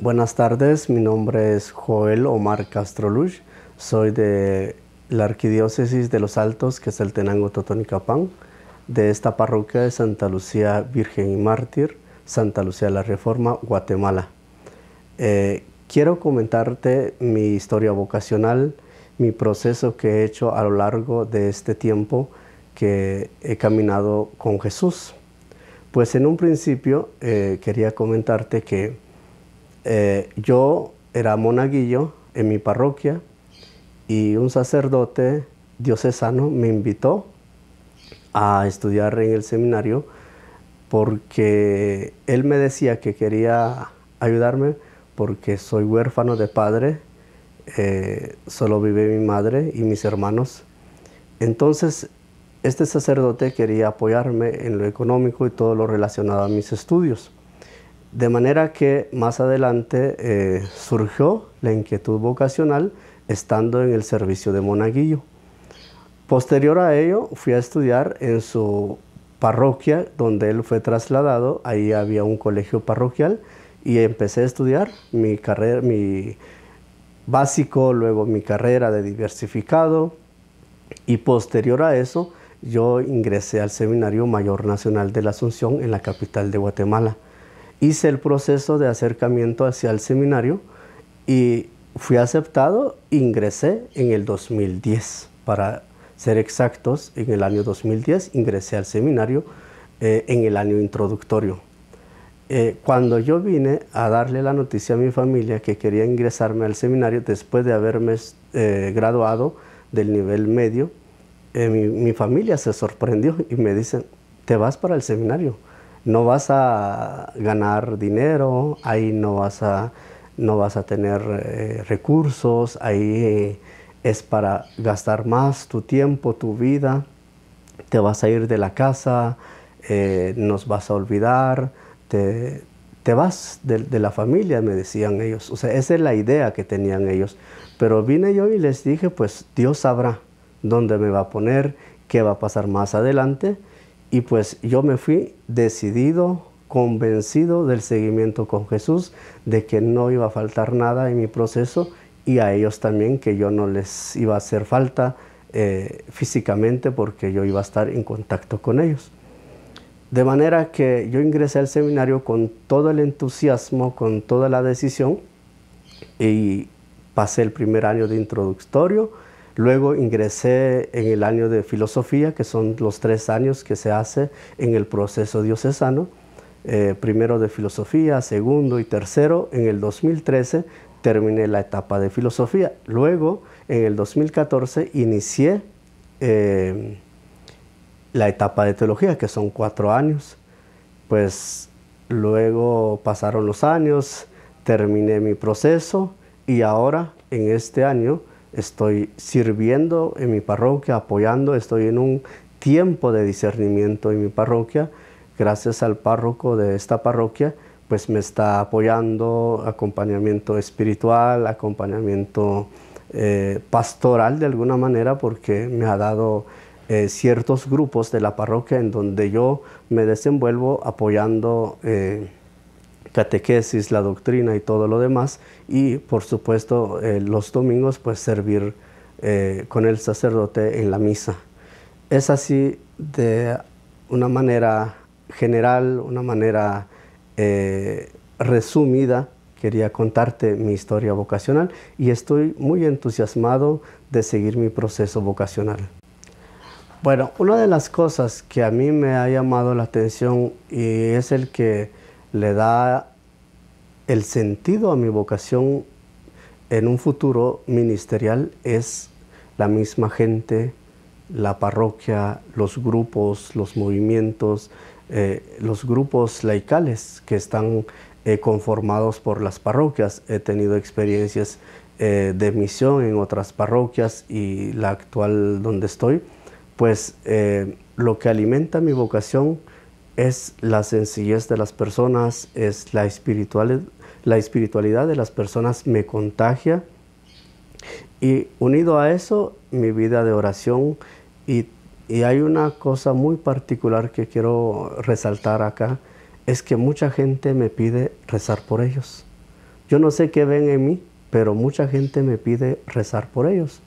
Buenas tardes, mi nombre es Joel Omar Castroluch, soy de la Arquidiócesis de los Altos, que es el Tenango Totonicapán, de esta parroquia de Santa Lucía Virgen y Mártir, Santa Lucía la Reforma, Guatemala. Eh, quiero comentarte mi historia vocacional, mi proceso que he hecho a lo largo de este tiempo que he caminado con Jesús. Pues en un principio eh, quería comentarte que eh, yo era monaguillo en mi parroquia y un sacerdote diocesano me invitó a estudiar en el seminario porque él me decía que quería ayudarme porque soy huérfano de padre, eh, solo vive mi madre y mis hermanos. Entonces, este sacerdote quería apoyarme en lo económico y todo lo relacionado a mis estudios. De manera que más adelante eh, surgió la inquietud vocacional estando en el servicio de monaguillo. Posterior a ello fui a estudiar en su parroquia donde él fue trasladado, ahí había un colegio parroquial y empecé a estudiar mi carrera, mi básico, luego mi carrera de diversificado. Y posterior a eso yo ingresé al Seminario Mayor Nacional de la Asunción en la capital de Guatemala hice el proceso de acercamiento hacia el seminario y fui aceptado, ingresé en el 2010, para ser exactos, en el año 2010 ingresé al seminario eh, en el año introductorio. Eh, cuando yo vine a darle la noticia a mi familia que quería ingresarme al seminario después de haberme eh, graduado del nivel medio, mi, mi familia se sorprendió y me dicen, te vas para el seminario no vas a ganar dinero, ahí no vas a, no vas a tener eh, recursos, ahí es para gastar más tu tiempo, tu vida, te vas a ir de la casa, eh, nos vas a olvidar, te, vas de, de, la familia, me decían ellos. O sea, esa es la idea que tenían ellos. Pero vine yo y les dije, pues Dios sabrá dónde me va a poner, qué va a pasar más adelante y pues yo me fui decidido, convencido del seguimiento con Jesús, de que no iba a faltar nada en mi proceso y a ellos también que yo no les iba a hacer falta eh, físicamente porque yo iba a estar en contacto con ellos. De manera que yo ingresé al seminario con todo el entusiasmo, con toda la decisión y pasé el primer año de introductorio, Luego ingresé en el año de filosofía, que son los tres años que se hace en el proceso diocesano. Eh, primero de filosofía, segundo y tercero. En el 2013 terminé la etapa de filosofía. Luego, en el 2014, inicié eh, la etapa de teología, que son cuatro años. Pues luego pasaron los años, terminé mi proceso y ahora, en este año, estoy sirviendo en mi parroquia, apoyando, estoy en un tiempo de discernimiento en mi parroquia, gracias al párroco de esta parroquia, pues me está apoyando acompañamiento espiritual, acompañamiento eh, pastoral de alguna manera, porque me ha dado eh, ciertos grupos de la parroquia en donde yo me desenvuelvo apoyando eh, catequesis, la doctrina y todo lo demás. Y por supuesto eh, los domingos pues servir eh, con el sacerdote en la misa. Es así de una manera general, una manera eh, resumida, quería contarte mi historia vocacional y estoy muy entusiasmado de seguir mi proceso vocacional. Bueno, una de las cosas que a mí me ha llamado la atención y es el que le da el sentido a mi vocación en un futuro ministerial es la misma gente, la parroquia, los grupos, los movimientos, eh, los grupos laicales que están eh, conformados por las parroquias. He tenido experiencias eh, de misión en otras parroquias y la actual donde estoy, pues lo que alimenta mi vocación es la sencillez de las personas, es la, la espiritualidad de las personas me contagia y unido a eso mi vida de oración y, y hay una cosa muy particular que quiero resaltar acá, es que mucha gente me pide rezar por ellos. Yo no sé qué ven en mí, pero mucha gente me pide rezar por ellos.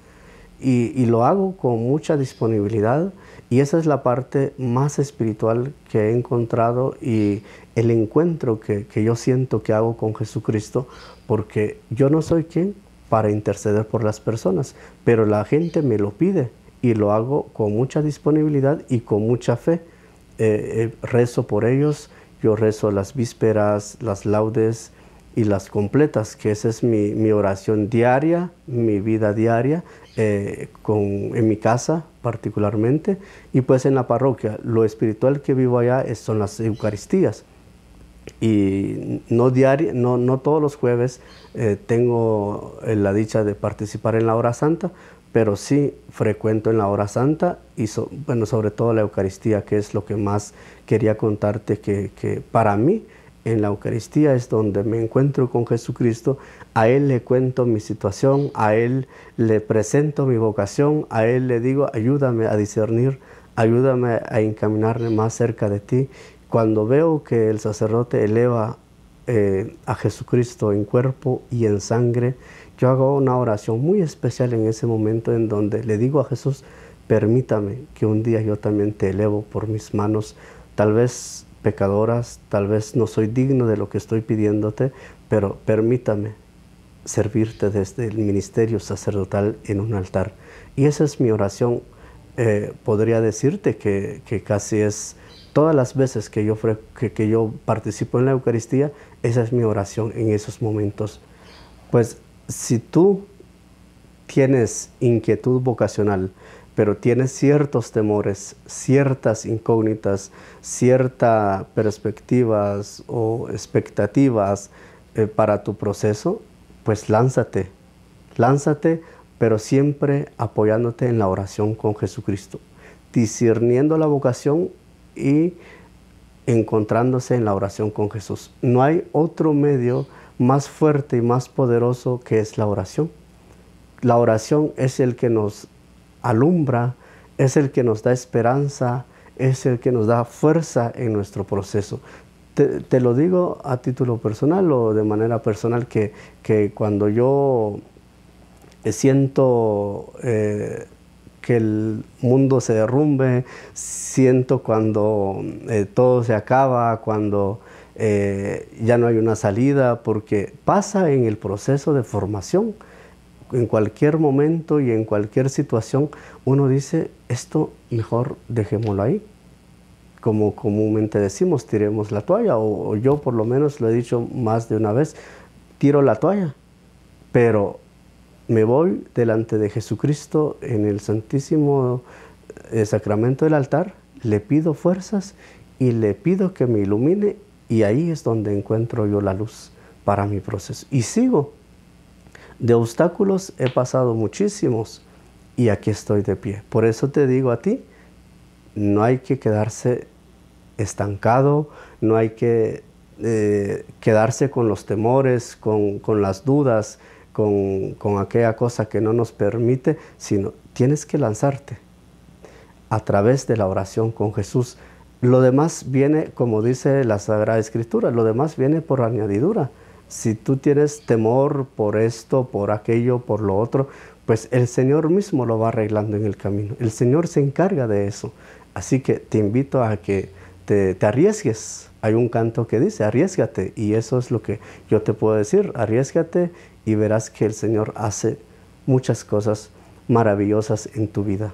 Y, lo hago con mucha disponibilidad y esa es la parte más espiritual que he encontrado y el encuentro que, que yo siento que hago con Jesucristo, porque yo no soy quien para interceder por las personas, pero la gente me lo pide y lo hago con mucha disponibilidad y con mucha fe. Eh, eh, rezo por ellos, yo rezo las vísperas, las laudes, y las completas, que esa es mi, oración diaria, mi vida diaria, eh, con, en mi casa particularmente, y pues en la parroquia. Lo espiritual que vivo allá son las Eucaristías. Y no, diario, no, no todos los jueves eh, tengo la dicha de participar en la hora santa, pero sí frecuento en la hora santa y bueno, sobre todo la Eucaristía, que es lo que más quería contarte que, que para mí en la Eucaristía es donde me encuentro con Jesucristo, a Él le cuento mi situación, a Él le presento mi vocación, a Él le digo, ayúdame a discernir, ayúdame a encaminarme más cerca de ti. Cuando veo que el sacerdote eleva eh, a Jesucristo en cuerpo y en sangre, yo hago una oración muy especial en ese momento en donde le digo a Jesús, permítame que un día yo también te elevo por mis manos, tal vez pecadoras, tal vez no soy digno de lo que estoy pidiéndote, pero permítame servirte desde el ministerio sacerdotal en un altar. Y esa es mi oración. Eh, podría decirte que, casi es todas las veces que yo, que, que yo participo en la Eucaristía, esa es mi oración en esos momentos. Pues si tú tienes inquietud vocacional, pero tienes ciertos temores, ciertas incógnitas, ciertas perspectivas o expectativas eh, para tu proceso, pues lánzate, lánzate, pero siempre apoyándote en la oración con Jesucristo, discerniendo la vocación y encontrándose en la oración con Jesús. No hay otro medio más fuerte y más poderoso que es la oración. La oración es el que nos alumbra, es el que nos da esperanza, es el que nos da fuerza en nuestro proceso. Te, lo digo a título personal o de manera personal que, cuando yo siento eh, que el mundo se derrumbe, siento cuando eh, todo se acaba, cuando eh, ya no hay una salida, porque pasa en el proceso de formación en cualquier momento y en cualquier situación uno dice, esto mejor dejémoslo ahí. Como comúnmente decimos, tiremos la toalla, o, yo por lo menos lo he dicho más de una vez, tiro la toalla, pero me voy delante de Jesucristo en el Santísimo eh, Sacramento del altar, le pido fuerzas y le pido que me ilumine y ahí es donde encuentro yo la luz para mi proceso. Y sigo de obstáculos he pasado muchísimos y aquí estoy de pie. Por eso te digo a ti, no hay que quedarse estancado, no hay que eh, quedarse con los temores, con, las dudas, con, con, aquella cosa que no nos permite, sino tienes que lanzarte a través de la oración con Jesús. Lo demás viene, como dice la Sagrada Escritura, lo demás viene por añadidura. Si tú tienes temor por esto, por aquello, por lo otro, pues el Señor mismo lo va arreglando en el camino. El Señor se encarga de eso. Así que te invito a que te, arriesgues. Hay un canto que dice, arriesgate. Y eso es lo que yo te puedo decir, arriesgate y verás que el Señor hace muchas cosas maravillosas en tu vida.